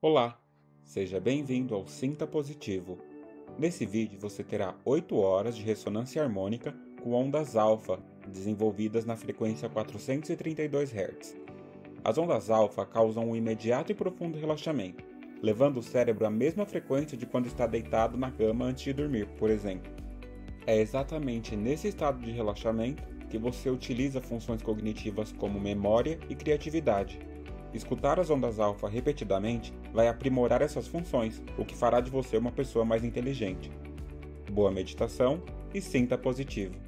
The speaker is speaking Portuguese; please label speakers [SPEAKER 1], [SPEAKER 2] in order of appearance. [SPEAKER 1] Olá, seja bem-vindo ao Sinta Positivo. Nesse vídeo você terá 8 horas de ressonância harmônica com ondas alfa, desenvolvidas na frequência 432 Hz. As ondas alfa causam um imediato e profundo relaxamento, levando o cérebro à mesma frequência de quando está deitado na cama antes de dormir, por exemplo. É exatamente nesse estado de relaxamento que você utiliza funções cognitivas como memória e criatividade, Escutar as ondas alfa repetidamente vai aprimorar essas funções, o que fará de você uma pessoa mais inteligente. Boa meditação e sinta positivo.